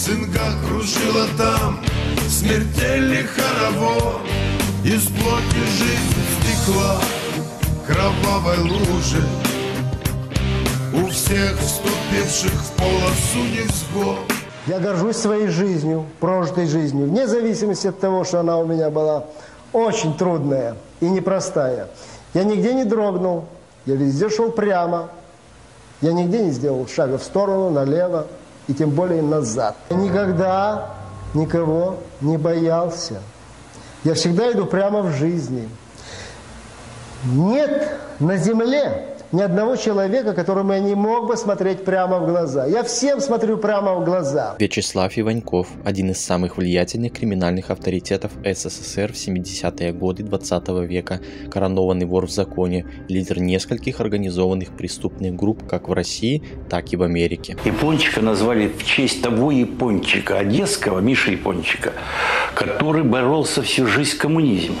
цинка кружила там. Смертельный хоровод Из плоти жизнь стекла. Кровавой лужи У всех вступивших в полосу невзгод Я горжусь своей жизнью, прожитой жизнью, вне зависимости от того, что она у меня была. Очень трудная и непростая. Я нигде не дрогнул, я везде шел прямо, я нигде не сделал шага в сторону, налево и тем более назад. Я никогда никого не боялся. Я всегда иду прямо в жизни. Нет на земле ни одного человека, которому я не мог бы смотреть прямо в глаза. Я всем смотрю прямо в глаза. Вячеслав Иваньков – один из самых влиятельных криминальных авторитетов СССР в 70-е годы 20 века, коронованный вор в законе, лидер нескольких организованных преступных групп как в России, так и в Америке. Япончика назвали в честь того Япончика, одесского Миши Япончика, который боролся всю жизнь с коммунизмом.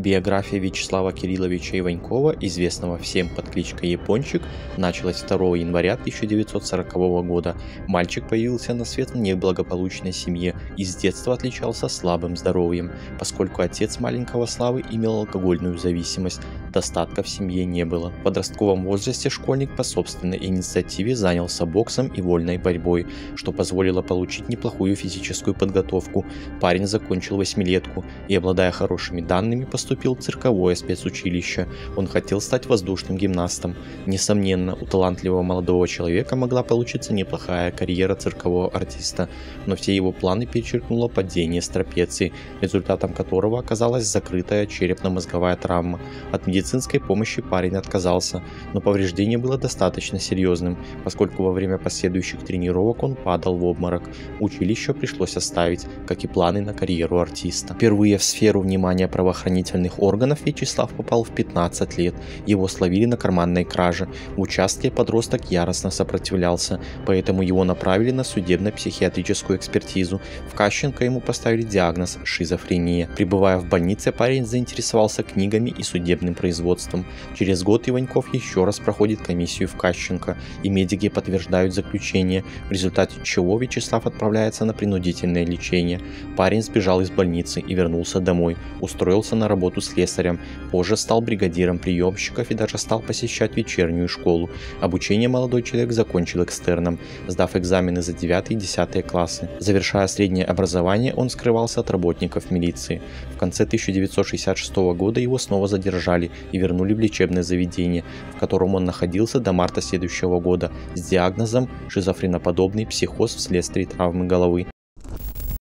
Биография Вячеслава Кирилловича Иванькова, известного всем под кличкой Япончик, началась 2 января 1940 года. Мальчик появился на свет в неблагополучной семье и с детства отличался слабым здоровьем, поскольку отец маленького Славы имел алкогольную зависимость, достатка в семье не было. В подростковом возрасте школьник по собственной инициативе занялся боксом и вольной борьбой, что позволило получить неплохую физическую подготовку. Парень закончил восьмилетку и, обладая хорошими данными, поступил поступил в цирковое спецучилище. Он хотел стать воздушным гимнастом. Несомненно, у талантливого молодого человека могла получиться неплохая карьера циркового артиста, но все его планы перечеркнуло падение с трапеции, результатом которого оказалась закрытая черепно-мозговая травма. От медицинской помощи парень отказался, но повреждение было достаточно серьезным, поскольку во время последующих тренировок он падал в обморок. Училище пришлось оставить, как и планы на карьеру артиста. Впервые в сферу внимания правоохранительных правоохранительных органов Вячеслав попал в 15 лет. Его словили на карманной краже. В участке подросток яростно сопротивлялся, поэтому его направили на судебно-психиатрическую экспертизу. В Кащенко ему поставили диагноз – шизофрения. Прибывая в больнице, парень заинтересовался книгами и судебным производством. Через год Иваньков еще раз проходит комиссию в Кащенко, и медики подтверждают заключение, в результате чего Вячеслав отправляется на принудительное лечение. Парень сбежал из больницы и вернулся домой, устроился на работу работу слесарем, позже стал бригадиром приемщиков и даже стал посещать вечернюю школу. Обучение молодой человек закончил экстерном, сдав экзамены за 9 и 10 классы. Завершая среднее образование, он скрывался от работников милиции. В конце 1966 года его снова задержали и вернули в лечебное заведение, в котором он находился до марта следующего года с диагнозом шизофреноподобный психоз вследствие травмы головы.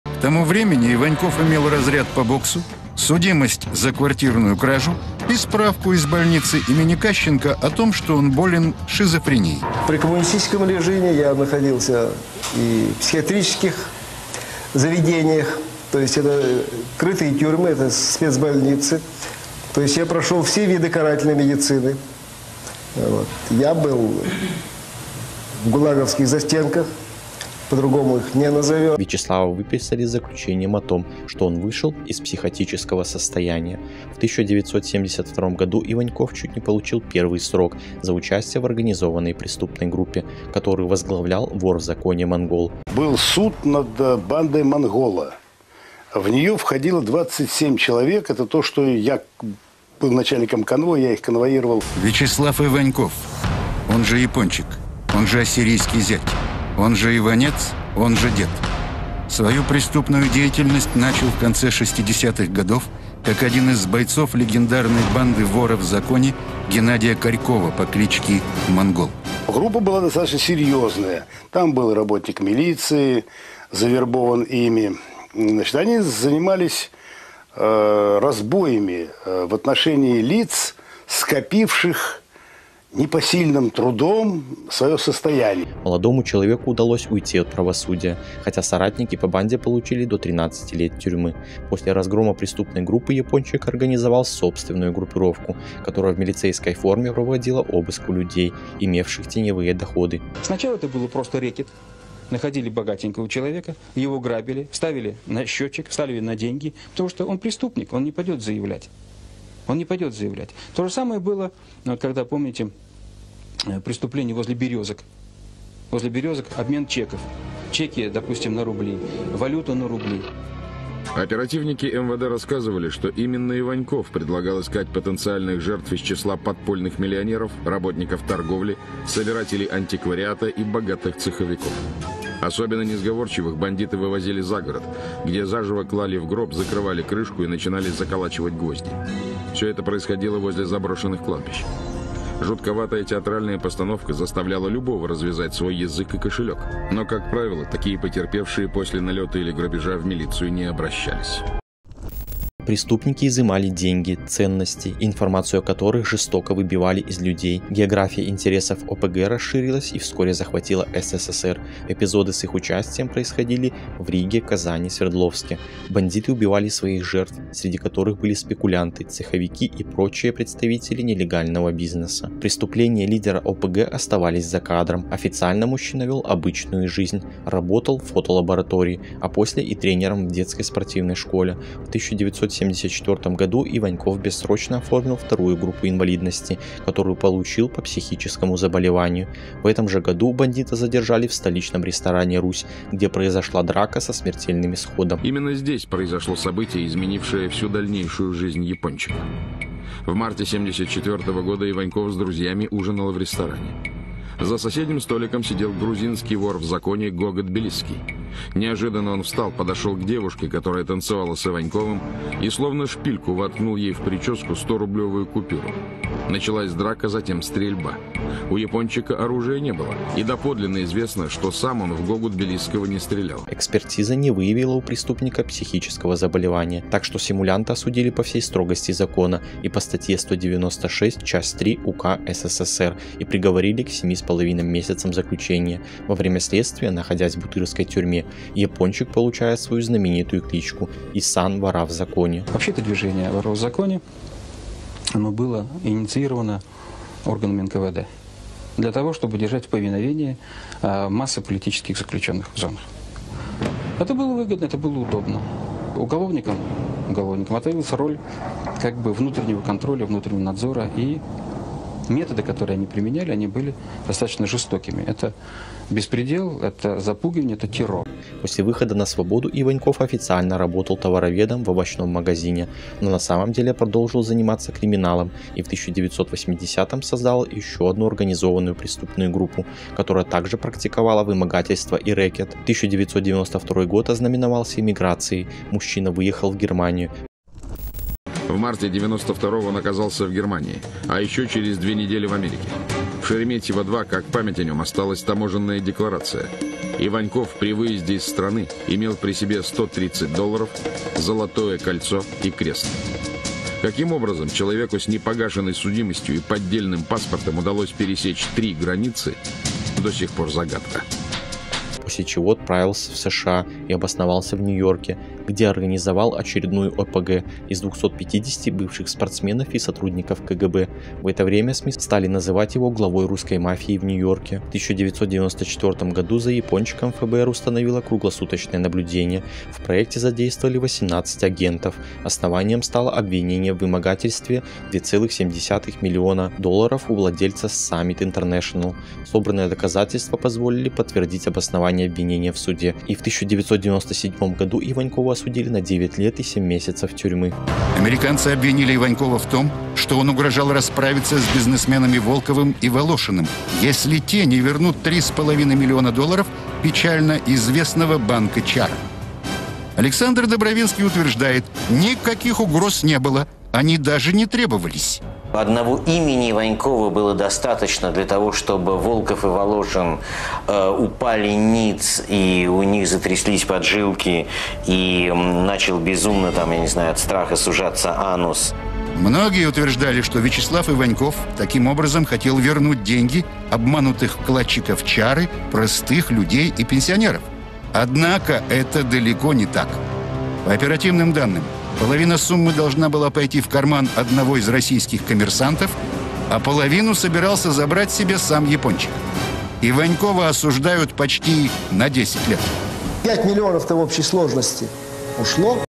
К тому времени Иваньков имел разряд по боксу, судимость за квартирную кражу и справку из больницы имени Кащенко о том, что он болен шизофренией. При коммунистическом режиме я находился и в психиатрических заведениях, то есть это крытые тюрьмы, это спецбольницы. То есть я прошел все виды карательной медицины. Вот. Я был в гулаговских застенках, по-другому их не назовем. Вячеслава выписали с заключением о том, что он вышел из психотического состояния. В 1972 году Иваньков чуть не получил первый срок за участие в организованной преступной группе, которую возглавлял вор в законе Монгол. Был суд над э, бандой Монгола. В нее входило 27 человек. Это то, что я был начальником конвоя, я их конвоировал. Вячеслав Иваньков, он же Япончик, он же ассирийский зять. Он же Иванец, он же дед. Свою преступную деятельность начал в конце 60-х годов как один из бойцов легендарной банды вора в законе Геннадия Корькова по кличке Монгол. Группа была достаточно серьезная. Там был работник милиции, завербован ими. Значит, они занимались э, разбоями э, в отношении лиц, скопивших непосильным трудом свое состояние. Молодому человеку удалось уйти от правосудия, хотя соратники по банде получили до 13 лет тюрьмы. После разгрома преступной группы япончик организовал собственную группировку, которая в милицейской форме проводила обыск у людей, имевших теневые доходы. Сначала это было просто рекет. Находили богатенького человека, его грабили, ставили на счетчик, ставили на деньги, потому что он преступник, он не пойдет заявлять. Он не пойдет заявлять. То же самое было, вот когда, помните, э, преступление возле березок. Возле березок обмен чеков. Чеки, допустим, на рубли, валюта на рубли. Оперативники МВД рассказывали, что именно Иваньков предлагал искать потенциальных жертв из числа подпольных миллионеров, работников торговли, собирателей антиквариата и богатых цеховиков. Особенно несговорчивых бандиты вывозили за город, где заживо клали в гроб, закрывали крышку и начинали заколачивать гвозди. Все это происходило возле заброшенных кладбищ. Жутковатая театральная постановка заставляла любого развязать свой язык и кошелек. Но, как правило, такие потерпевшие после налета или грабежа в милицию не обращались. Преступники изымали деньги, ценности, информацию о которых жестоко выбивали из людей. География интересов ОПГ расширилась и вскоре захватила СССР. Эпизоды с их участием происходили в Риге, Казани, Свердловске. Бандиты убивали своих жертв, среди которых были спекулянты, цеховики и прочие представители нелегального бизнеса. Преступления лидера ОПГ оставались за кадром. Официально мужчина вел обычную жизнь, работал в фотолаборатории, а после и тренером в детской спортивной школе. В 1970 1974 году Иваньков бессрочно оформил вторую группу инвалидности, которую получил по психическому заболеванию. В этом же году бандита задержали в столичном ресторане «Русь», где произошла драка со смертельным исходом. Именно здесь произошло событие, изменившее всю дальнейшую жизнь япончика. В марте 1974 года Иваньков с друзьями ужинал в ресторане. За соседним столиком сидел грузинский вор в законе Гогот Белиский. Неожиданно он встал, подошел к девушке, которая танцевала с Иваньковым, и словно шпильку воткнул ей в прическу 100-рублевую купюру. Началась драка, затем стрельба. У япончика оружия не было, и доподлинно известно, что сам он в Гогут Белисского не стрелял. Экспертиза не выявила у преступника психического заболевания, так что симулянта осудили по всей строгости закона и по статье 196, часть 3 УК СССР и приговорили к 7,5 месяцам заключения. Во время следствия, находясь в Бутырской тюрьме, япончик получает свою знаменитую кличку Исан Вора в законе. Вообще это движение Вора в законе оно было инициировано органами НКВД для того, чтобы держать в повиновении а, массы политических заключенных в зонах. Это было выгодно, это было удобно. Уголовникам, уголовникам отводилась роль как бы внутреннего контроля, внутреннего надзора и методы, которые они применяли, они были достаточно жестокими. Это беспредел, это запугивание, это террор. После выхода на свободу Иваньков официально работал товароведом в овощном магазине, но на самом деле продолжил заниматься криминалом и в 1980-м создал еще одну организованную преступную группу, которая также практиковала вымогательство и рэкет. 1992 год ознаменовался иммиграцией. Мужчина выехал в Германию, в марте 92-го он оказался в Германии, а еще через две недели в Америке. В Шереметьево-2, как память о нем, осталась таможенная декларация. Иваньков при выезде из страны имел при себе 130 долларов, золотое кольцо и крест. Каким образом человеку с непогашенной судимостью и поддельным паспортом удалось пересечь три границы, до сих пор загадка после чего отправился в США и обосновался в Нью-Йорке, где организовал очередную ОПГ из 250 бывших спортсменов и сотрудников КГБ. В это время СМИ стали называть его главой русской мафии в Нью-Йорке. В 1994 году за япончиком ФБР установило круглосуточное наблюдение. В проекте задействовали 18 агентов. Основанием стало обвинение в вымогательстве 2,7 миллиона долларов у владельца Summit International. Собранные доказательства позволили подтвердить обоснование обвинения в суде. И в 1997 году Иванькова осудили на 9 лет и 7 месяцев тюрьмы. Американцы обвинили Иванькова в том, что он угрожал расправиться с бизнесменами Волковым и Волошиным, если те не вернут 3,5 миллиона долларов печально известного банка Чара. Александр Добровинский утверждает, никаких угроз не было, они даже не требовались. Одного имени Ванькова было достаточно для того, чтобы Волков и Воложин э, упали ниц, и у них затряслись поджилки, и начал безумно, там, я не знаю, от страха сужаться анус. Многие утверждали, что Вячеслав Иваньков таким образом хотел вернуть деньги обманутых вкладчиков чары, простых людей и пенсионеров. Однако это далеко не так. По оперативным данным, Половина суммы должна была пойти в карман одного из российских коммерсантов, а половину собирался забрать себе сам япончик. Иванькова осуждают почти на 10 лет. 5 миллионов-то в общей сложности ушло.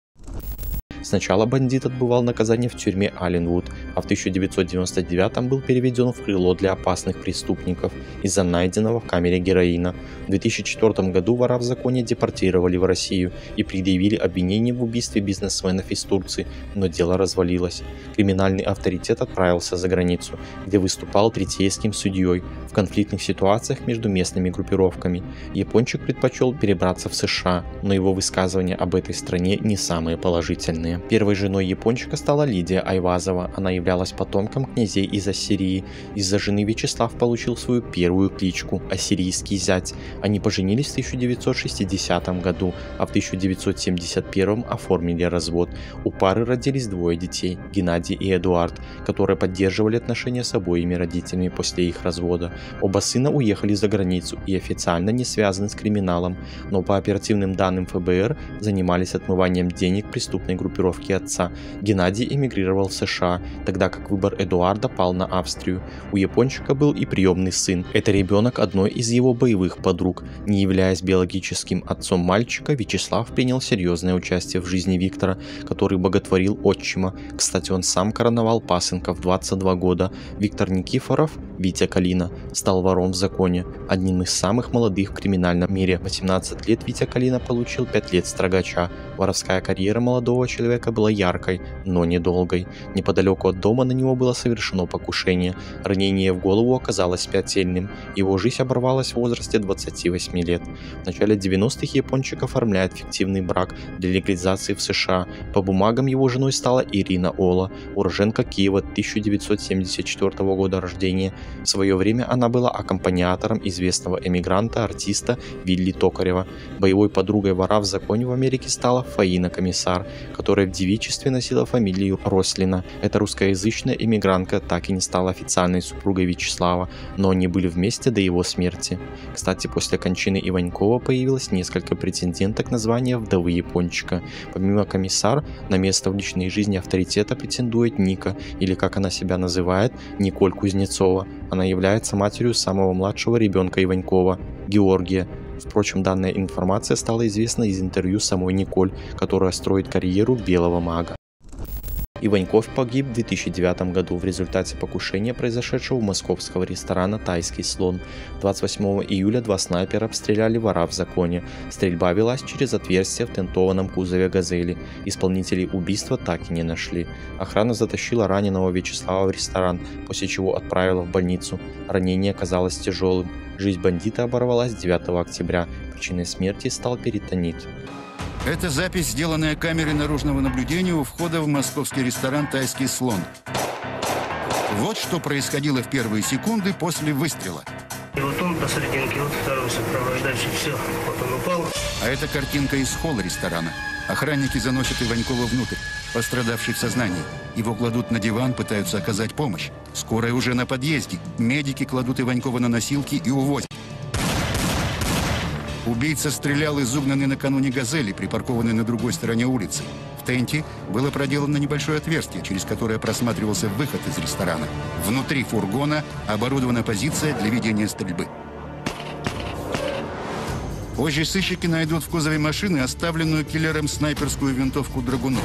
Сначала бандит отбывал наказание в тюрьме Алленвуд, а в 1999 был переведен в крыло для опасных преступников из-за найденного в камере героина. В 2004 году вора в законе депортировали в Россию и предъявили обвинение в убийстве бизнесменов из Турции, но дело развалилось. Криминальный авторитет отправился за границу, где выступал третейским судьей в конфликтных ситуациях между местными группировками. Япончик предпочел перебраться в США, но его высказывания об этой стране не самые положительные. Первой женой япончика стала Лидия Айвазова. Она являлась потомком князей из Ассирии. Из-за жены Вячеслав получил свою первую кличку – Ассирийский зять. Они поженились в 1960 году, а в 1971 оформили развод. У пары родились двое детей – Геннадий и Эдуард, которые поддерживали отношения с обоими родителями после их развода. Оба сына уехали за границу и официально не связаны с криминалом, но по оперативным данным ФБР занимались отмыванием денег преступной группировки отца. Геннадий эмигрировал в США, тогда как выбор Эдуарда пал на Австрию. У япончика был и приемный сын. Это ребенок одной из его боевых подруг. Не являясь биологическим отцом мальчика, Вячеслав принял серьезное участие в жизни Виктора, который боготворил отчима. Кстати, он сам короновал пасынка в 22 года. Виктор Никифоров, Витя Калина, стал вором в законе, одним из самых молодых в криминальном мире. 18 лет Витя Калина получил 5 лет строгача. Воровская карьера молодого человека была яркой, но недолгой. Неподалеку от дома на него было совершено покушение. Ранение в голову оказалось смертельным. Его жизнь оборвалась в возрасте 28 лет. В начале 90-х япончик оформляет фиктивный брак для легализации в США. По бумагам его женой стала Ирина Ола, уроженка Киева 1974 года рождения. В свое время она была аккомпаниатором известного эмигранта, артиста Вилли Токарева. Боевой подругой вора в законе в Америке стала Фаина Комиссар, которая в девичестве носила фамилию Рослина. Эта русскоязычная эмигрантка так и не стала официальной супругой Вячеслава, но они были вместе до его смерти. Кстати, после кончины Иванькова появилось несколько претенденток на звание вдовы Япончика. Помимо комиссар, на место в личной жизни авторитета претендует Ника, или как она себя называет, Николь Кузнецова. Она является матерью самого младшего ребенка Иванькова, Георгия. Впрочем, данная информация стала известна из интервью самой Николь, которая строит карьеру белого мага. Иваньков погиб в 2009 году в результате покушения, произошедшего у московского ресторана «Тайский слон». 28 июля два снайпера обстреляли вора в законе. Стрельба велась через отверстие в тентованном кузове «Газели». Исполнителей убийства так и не нашли. Охрана затащила раненого Вячеслава в ресторан, после чего отправила в больницу. Ранение оказалось тяжелым. Жизнь бандита оборвалась 9 октября. Причиной смерти стал перитонит. Это запись, сделанная камерой наружного наблюдения у входа в московский ресторан «Тайский слон». Вот что происходило в первые секунды после выстрела. И вот он посерединке, вот второй сопровождающий, все, вот он упал. А это картинка из холла ресторана. Охранники заносят Иванькова внутрь, пострадавший в сознании. Его кладут на диван, пытаются оказать помощь. Скорая уже на подъезде. Медики кладут Иванькова на носилки и увозят. Убийца стрелял из угнанной накануне «Газели», припаркованной на другой стороне улицы. В тенте было проделано небольшое отверстие, через которое просматривался выход из ресторана. Внутри фургона оборудована позиция для ведения стрельбы. Позже сыщики найдут в кузове машины оставленную киллером снайперскую винтовку Драгунова.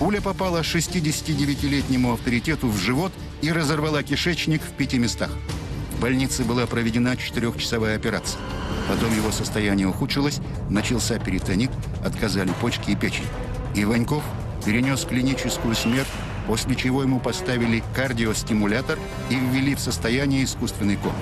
Пуля попала 69-летнему авторитету в живот и разорвала кишечник в пяти местах. В больнице была проведена четырехчасовая операция. Потом его состояние ухудшилось, начался перитонит, отказали почки и печень. Иваньков перенес клиническую смерть, после чего ему поставили кардиостимулятор и ввели в состояние искусственный ком.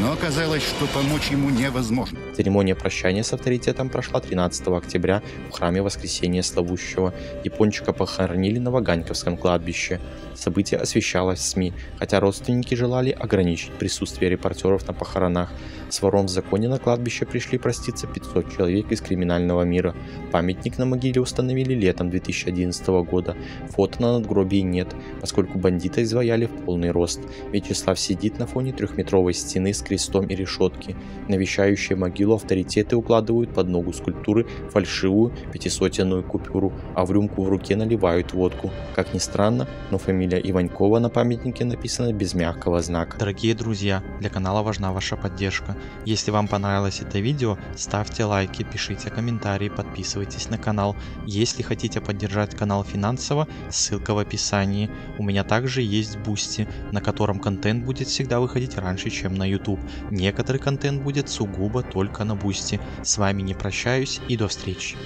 Но оказалось, что помочь ему невозможно. Церемония прощания с авторитетом прошла 13 октября в храме Воскресения Славущего. Япончика похоронили на Ваганьковском кладбище. Событие освещалось в СМИ, хотя родственники желали ограничить присутствие репортеров на похоронах. С вором в законе на кладбище пришли проститься 500 человек из криминального мира. Памятник на могиле установили летом 2011 года. Фото на надгробии нет, поскольку бандита изваяли в полный рост. Вячеслав сидит на фоне трехметровой стены с крестом и решетки. Навещающие могилу авторитеты укладывают под ногу скульптуры фальшивую пятисотенную купюру, а в рюмку в руке наливают водку. Как ни странно, но фамилия Иванькова на памятнике написана без мягкого знака. Дорогие друзья, для канала важна ваша поддержка. Если вам понравилось это видео, ставьте лайки, пишите комментарии, подписывайтесь на канал. Если хотите поддержать канал финансово, ссылка в описании. У меня также есть Boosty, на котором контент будет всегда выходить раньше, чем на YouTube. Некоторый контент будет сугубо только на Boosty. С вами не прощаюсь и до встречи.